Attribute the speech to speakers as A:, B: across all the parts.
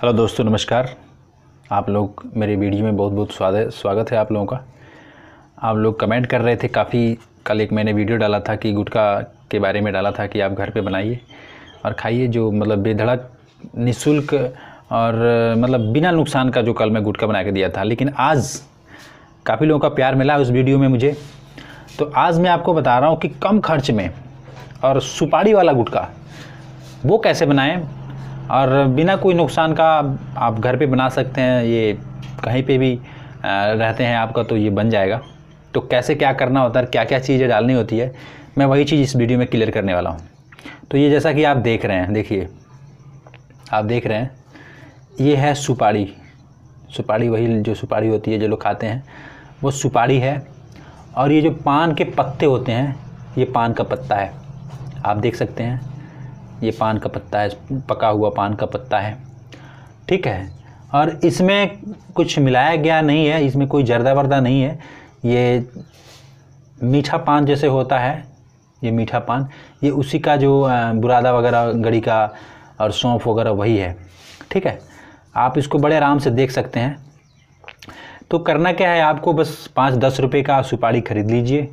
A: Hello दोस्तों, नमस्कार। आप लोग मेरे वीडियो में बहुत बहुत स्वागत स्वागत है आप लोगों का। आप लोग कमेंट कर रहे थे काफ़ी कल एक मैंने वीडियो डाला था कि गुटखा के बारे में डाला था कि आप घर पे बनाइए और खाइए जो मतलब बेधड़क निःशुल्क और मतलब बिना नुकसान का जो कल मैं गुटखा बना के दिया था। लेकिन आज काफ़ी लोगों का प्यार मिला उस वीडियो में मुझे। तो आज मैं आपको बता रहा हूँ कि कम खर्च में और सुपारी वाला गुटखा, वो कैसे बनाएँ? और बिना कोई नुकसान का आप घर पे बना सकते हैं, ये कहीं पे भी रहते हैं आपका तो ये बन जाएगा। तो कैसे क्या करना होता है क्या क्या चीज़ें डालनी होती है, मैं वही चीज़ इस वीडियो में क्लियर करने वाला हूँ। तो ये जैसा कि आप देख रहे हैं, देखिए, आप देख रहे हैं, ये है सुपारी। सुपारी वही जो सुपारी होती है जो लोग खाते हैं, वो सुपारी है और ये जो पान के पत्ते होते हैं, ये पान का पत्ता है। आप देख सकते हैं ये पान का पत्ता है, पका हुआ पान का पत्ता है। ठीक है? और इसमें कुछ मिलाया गया नहीं है, इसमें कोई जर्दा वर्दा नहीं है। ये मीठा पान जैसे होता है, ये मीठा पान। ये उसी का जो बुरादा वगैरह, गड़ी का और सौंफ वगैरह वही है। ठीक है? आप इसको बड़े आराम से देख सकते हैं। तो करना क्या है, आपको बस पाँच दस रुपये का सुपारी ख़रीद लीजिए।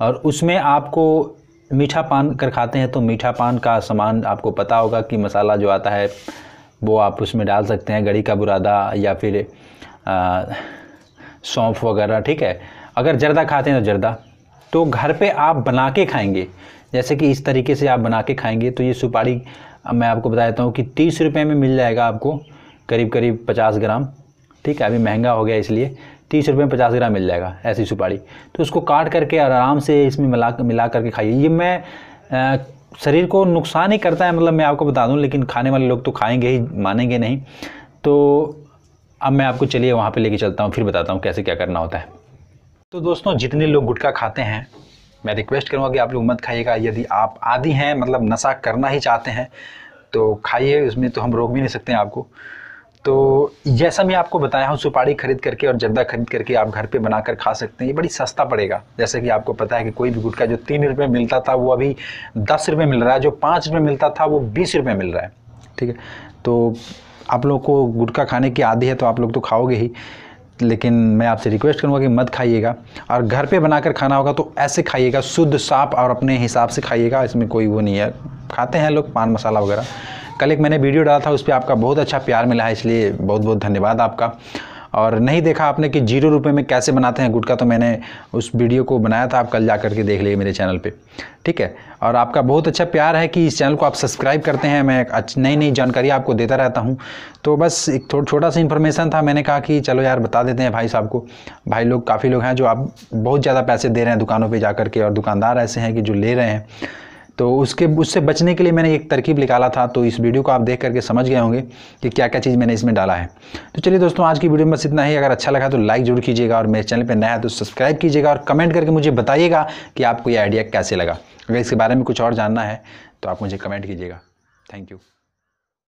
A: और उसमें आपको मीठा पान कर खाते हैं तो मीठा पान का सामान आपको पता होगा कि मसाला जो आता है, वो आप उसमें डाल सकते हैं गड़ी का बुरादा या फिर सौंफ वगैरह, ठीक है? अगर जर्दा खाते हैं तो जर्दा। तो घर पे आप बना के खाएँगे। जैसे कि इस तरीके से आप बना के खाएँगे तो ये सुपारी मैं आपको बता देता हूँ कि तीस रुपये में मिल जाएगा आपको करीब करीब पचास ग्राम। ठीक है, अभी महँगा हो गया इसलिए। तीस रुपये में पचास ग्राम मिल जाएगा ऐसी सुपारी। तो उसको काट करके आराम से इसमें मिला मिला करके खाइए। ये मैं आ, शरीर को नुकसान ही करता है मतलब मैं आपको बता दूँ लेकिन खाने वाले लोग तो खाएँगे ही मानेंगे नहीं। तो अब मैं आपको चलिए वहाँ पे लेके चलता हूँ फिर बताता हूँ कैसे क्या करना होता है। तो दोस्तों जितने लोग गुटखा खाते हैं मैं रिक्वेस्ट करूँगा कि आप लोग मत खाइएगा। यदि आप आदि हैं मतलब नशा करना ही चाहते हैं तो खाइए उसमें तो हम रोक भी नहीं सकते हैं आपको। तो जैसा मैं आपको बताया हूँ, सुपारी खरीद करके और जर्दा खरीद करके आप घर पे बनाकर खा सकते हैं। ये बड़ी सस्ता पड़ेगा। जैसे कि आपको पता है कि कोई भी गुटखा जो तीन रुपये मिलता था, वो अभी दस रुपये मिल रहा है, जो पाँच रुपये मिलता था, वो बीस रुपये मिल रहा है। ठीक है? तो आप लोग को गुटखा खाने की आदि है तो आप लोग तो खाओगे ही। लेकिन मैं आपसे रिक्वेस्ट करूँगा कि मत खाइएगा। और घर पे बनाकर खाना होगा तो ऐसे खाइएगा, शुद्ध साफ़ और अपने हिसाब से खाइएगा। इसमें कोई वो नहीं है। खाते हैं लोग, पान मसाला वगैरह। कल एक मैंने वीडियो डाला था, उस पर आपका बहुत अच्छा प्यार मिला है, इसलिए बहुत बहुत धन्यवाद आपका। और नहीं देखा आपने कि ज़ीरो रुपये में कैसे बनाते हैं गुटका तो मैंने उस वीडियो को बनाया था, आप कल जा करके देख लिए मेरे चैनल पे। ठीक है? और आपका बहुत अच्छा प्यार है कि इस चैनल को आप सब्सक्राइब करते हैं, मैं नई नई जानकारी आपको देता रहता हूँ। तो बस एक थोड़ा छोटा सा इन्फॉर्मेशन था, मैंने कहा कि चलो यार, बता देते हैं भाई साहब को। भाई लोग, काफ़ी लोग हैं जो आप बहुत ज़्यादा पैसे दे रहे हैं दुकानों पर जा के, और दुकानदार ऐसे हैं कि जो ले रहे हैं। तो उसके, उससे बचने के लिए मैंने एक तरकीब निकाला था तो इस वीडियो को आप देख करके समझ गए होंगे कि क्या क्या चीज़ मैंने इसमें डाला है। तो चलिए दोस्तों, आज की वीडियो में बस इतना ही। अगर अच्छा लगा तो लाइक ज़रूर कीजिएगा और मेरे चैनल पर नया है तो सब्सक्राइब कीजिएगा और कमेंट करके मुझे बताइएगा कि आपको ये आइडिया कैसे लगा। अगर इसके बारे में कुछ और जानना है तो आप मुझे कमेंट कीजिएगा। Thank you